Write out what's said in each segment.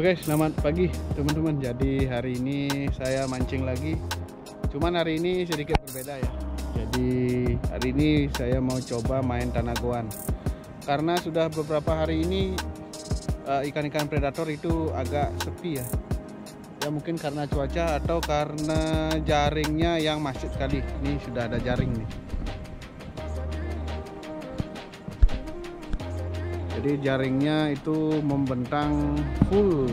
Oke, selamat pagi teman-teman. Jadi hari ini saya mancing lagi. Cuman hari ini sedikit berbeda ya. Jadi hari ini saya mau coba main tanagoan. Karena sudah beberapa hari ini eh, ikan-ikan predator itu agak sepi ya. Ya mungkin karena cuaca atau karena jaringnya yang masuk sekali. Ini sudah ada jaring nih. Jadi jaringnya itu membentang full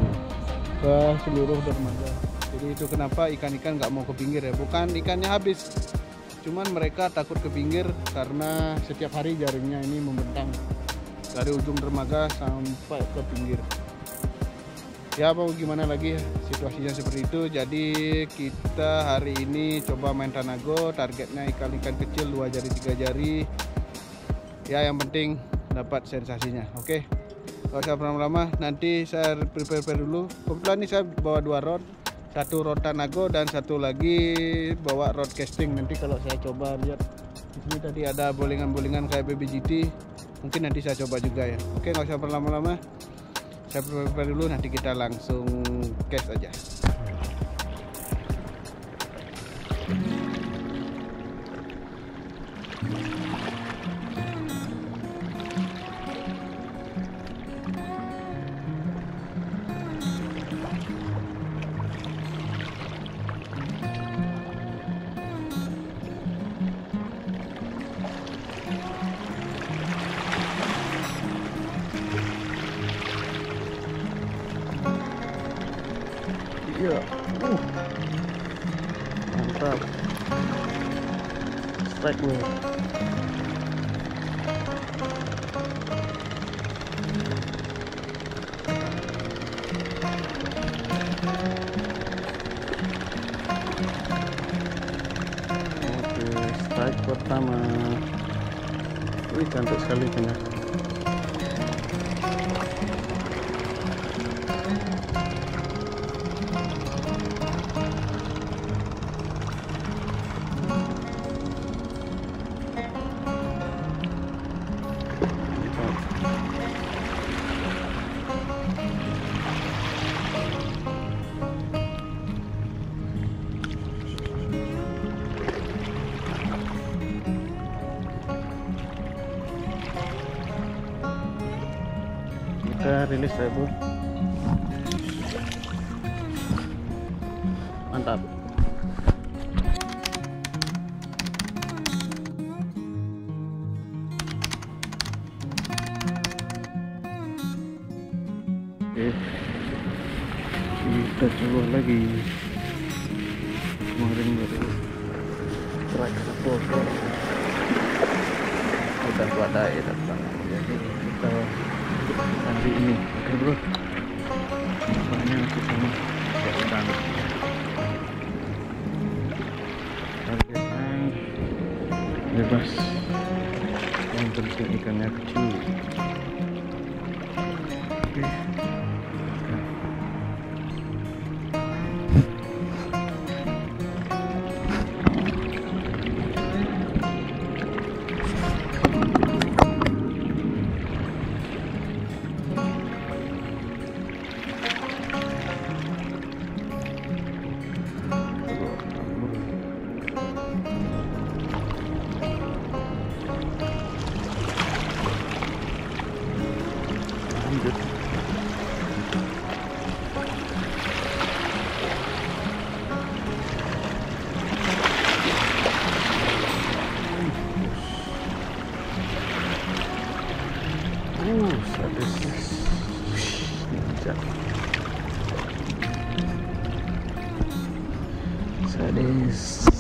ke seluruh dermaga. Jadi itu kenapa ikan-ikan nggak mau ke pinggir ya? Bukan ikannya habis. Cuman mereka takut ke pinggir karena setiap hari jaringnya ini membentang dari ujung dermaga sampai ke pinggir. Ya mau gimana lagi ya situasinya seperti itu. Jadi kita hari ini coba main tanago. Targetnya ikan-ikan kecil dua jari tiga jari. Ya yang penting dapat sensasinya. Oke. Okay? kalau saya lama-lama nanti saya prepare, prepare dulu. Kebetulan ini saya bawa dua rod. Satu rod tanago dan satu lagi bawa rod casting. Nanti kalau saya coba lihat di sini tadi ada bolingan-bolingan kayak baby GT mungkin nanti saya coba juga ya. Oke nggak usah berlama-lama saya prepare, dulu. Nanti kita langsung cast aja Iya. Uh. Mantap. Strike nih. Oke, strike pertama. Wih, cantik sekali ikannya. Kita rilis ya bu mantap. Oke. Kita coba lagi. Kemarin baru strike satu. Kita wadai datang jadi kita nanti ini. Oke bro. Nampaknya masih sama kayak udang targetnya bebas vida. That isso.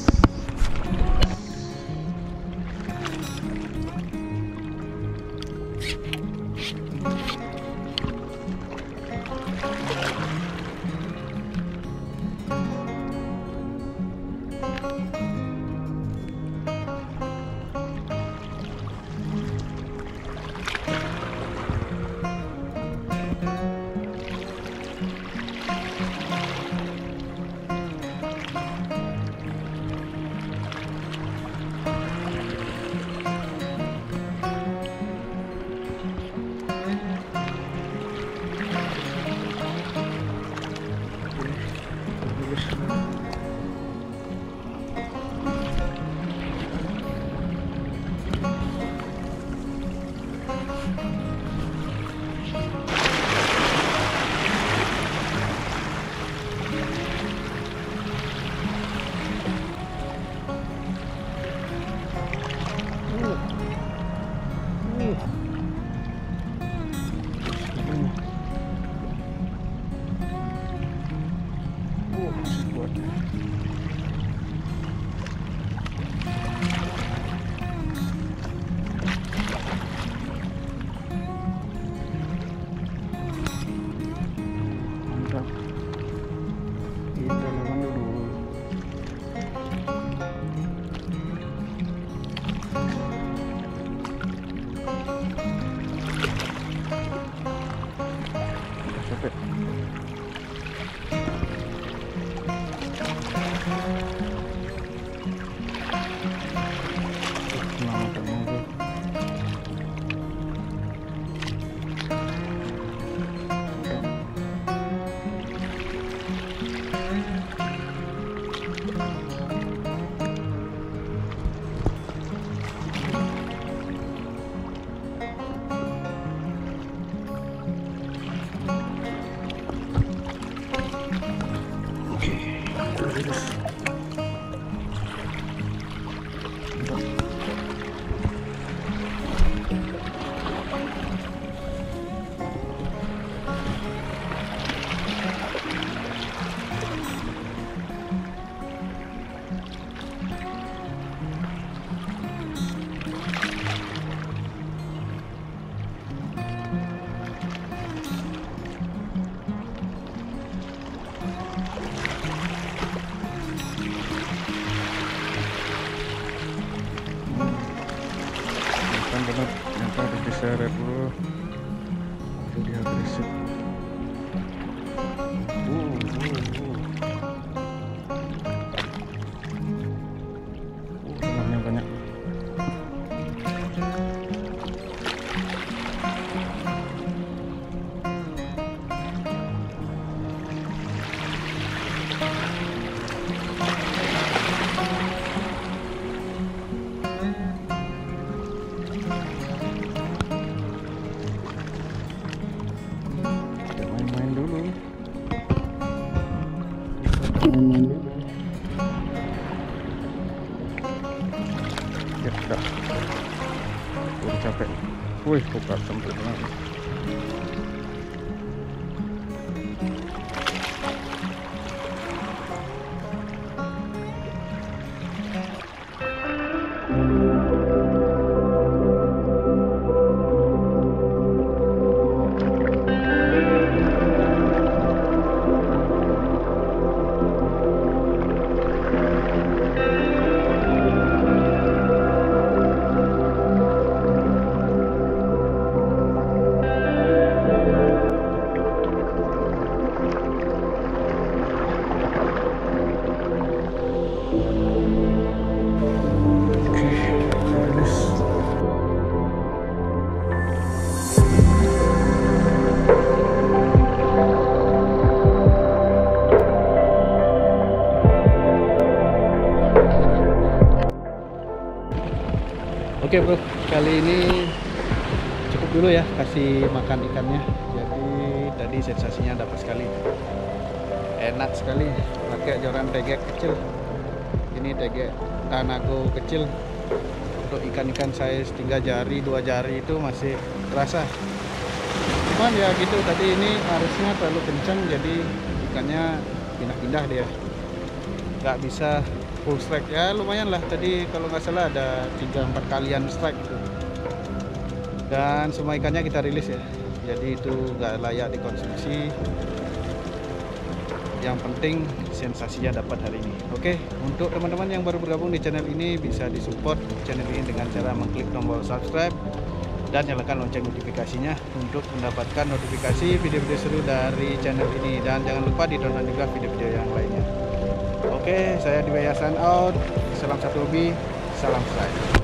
Terus. Bukan diseret dulu. Jadi agresif. Ya, udah. Udah capek. Wih, buka sampai banget. Oke bro, kali ini cukup dulu ya kasih makan ikannya. Jadi tadi sensasinya dapat sekali. Enak sekali pakai joran tegek kecil. Ini tegek tanago kecil. Untuk ikan-ikan saya tiga jari, dua jari itu masih terasa. Cuman ya gitu tadi ini arusnya terlalu kencang jadi ikannya pindah-pindah dia. Nggak bisa full strike. Ya lumayan lah. Tadi kalau nggak salah ada 3-4 kalian strike gitu. dan semua ikannya kita rilis ya. Jadi itu nggak layak dikonsumsi. Yang penting sensasinya dapat hari ini. Oke untuk teman-teman yang baru bergabung di channel ini bisa disupport channel ini dengan cara mengklik tombol subscribe dan nyalakan lonceng notifikasinya untuk mendapatkan notifikasi video-video seru dari channel ini. Dan jangan lupa ditonton juga video-video yang lainnya Oke, saya di Yayasan Out. Salam satu hobi, salam strike.